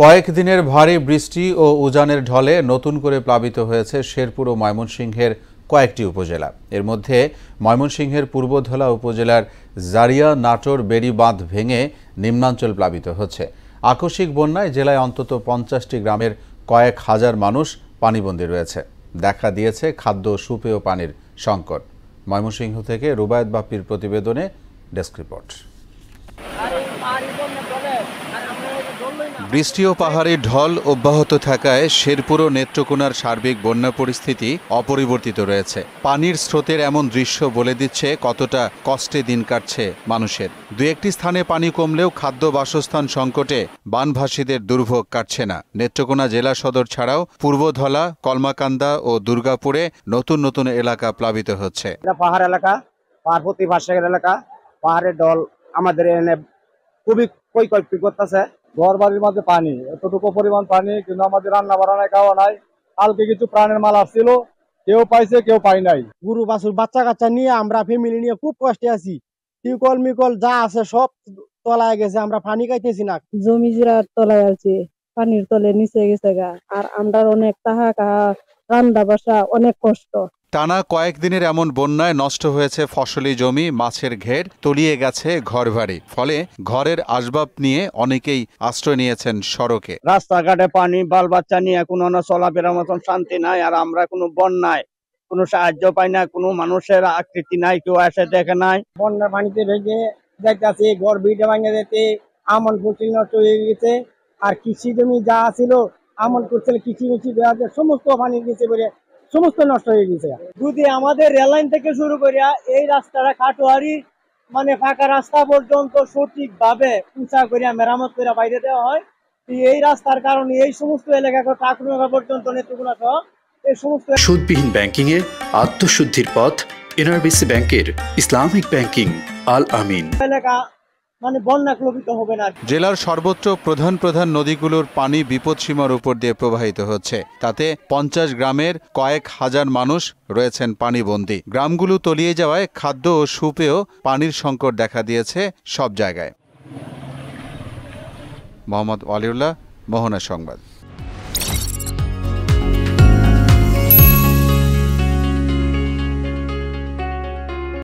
কয়েকদিনের ভারী বৃষ্টি ও উজানের ঢলে নতুন করে প্লাবিত হয়েছে শেরপুর ও ময়মনসিংহের কয়েকটি উপজেলা। এর মধ্যে ময়মনসিংহের পূর্বধলা উপজেলার জারিয়া, নাটোর বেড়ি বাঁধ ভেঙে নিম্নাঞ্চল প্লাবিত হচ্ছে। আকস্মিক বন্যায় জেলায় অন্তত পঞ্চাশটি গ্রামের কয়েক হাজার মানুষ পানিবন্দী রয়েছে। দেখা দিয়েছে খাদ্য সুপেয় পানির সংকট। ময়মনসিংহ থেকে রুবায়ত বাপ্পির প্রতিবেদনে ডেস্ক রিপোর্ট। বৃষ্টি ও পাহাড়ের ঢল অব্যাহত থাকায় শেরপুর ও নেত্রকোনার সার্বিক বন্যা পরিস্থিতি অপরিবর্তিত রয়েছে। পানির স্রোতের এমন দৃশ্য বলে দিচ্ছে কতটা কষ্টে দিন কাটছে মানুষের। দু একটি স্থানে পানি কমলেও খাদ্য বাসস্থান সংকটে বানভাসীদের দুর্ভোগ কাটছে না। নেত্রকোনা জেলা সদর ছাড়াও পূর্বধলা, কলমাকান্দা ও দুর্গাপুরে নতুন নতুন এলাকা প্লাবিত হচ্ছে। পাহাড় এলাকা পার্বতী পাশের এলাকা। পাহাড়ের ডল আমাদের এনে খুবই কই করতেছে। ঘর বাড়ির মাঝে পানি এতটুকু পরিমাণ পানি কিন্তু আমাদের রান্না বাড়া নাই খাওয়া নাই। কালকে কিছু প্রাণের মাল আসছিল কেউ পাইছে কেউ পাই নাই। গরু বাসুর বাচ্চা কাচ্চা নিয়ে আমরা ফ্যামিলি নিয়ে খুব কষ্টে আছি। টিউকল মিকল যা আছে সব তলায় গেছে আমরা পানি খাইতেছি না। জমি জিরার তলায় আছে পানির তলে নিচে গেছে গা। আর আমরা অনেক তাহা কাহা রান্না বাসা অনেক কষ্ট। টানা কয়েকদিনের এমন বন্যায় নষ্ট হয়েছে ফসলি জমি, মাছের ঘের, তলিয়ে গেছে ঘরবাড়ি। ফলে ঘরের আসবাব নিয়ে অনেকেই আশ্রয় নিয়েছেন সড়কে। রাস্তাঘাটে পানি বাল বাচ্চা নিয়ে কোনো চলাফেরার মতন শান্তি নাই আর আমরা কোনো বন্যায় কোনো সাহায্য পাই না, কোনো মানুষের আকৃতি নাই, কেউ এসে দেখে নাই। বন্যার পানিতে ভেঙে দেখতেছি, ঘর ভিটে ভাঙে যেতে, আমন ফসল নষ্ট হয়ে গেছে। আর কৃষি জমি যা ছিল, আমন করছিল কৃষি মিছি সমস্ত পানি নিচে পড়ে সমস্ত নষ্ট হয়ে গেছে। যদি আমাদের রেল লাইন থেকে শুরু করিয়া এই রাস্তাটা কাটোয়ারি মানে ফাঁকা রাস্তা পর্যন্ত সঠিক ভাবে উঁচা করিয়া মেরামত করে বাইরে দেওয়া হয় এই রাস্তার কারণে এই সমস্ত এলাকা ঠাকুরনগর পর্যন্ত নেত্রকোনা সহ এই সমস্ত সুদবিহীন ব্যাংকিং ব্যাংকিংয়ের আত্মশুদ্ধির পথ এনআরবিসি ব্যাংকের ইসলামিক ব্যাংকিং আল আমিন। এলাকা মানে হবে না জেলার সর্বত্র প্রধান প্রধান নদীগুলোর পানি বিপদসীমার উপর দিয়ে প্রবাহিত হচ্ছে। তাতে পঞ্চাশ গ্রামের কয়েক হাজার মানুষ রয়েছেন পানিবন্দী। গ্রামগুলো তলিয়ে যাওয়ায় খাদ্য ও সুপেও পানির সংকট দেখা দিয়েছে সব জায়গায়। মোহাম্মদ ওয়ালিউল্লাহ, মোহনা সংবাদ।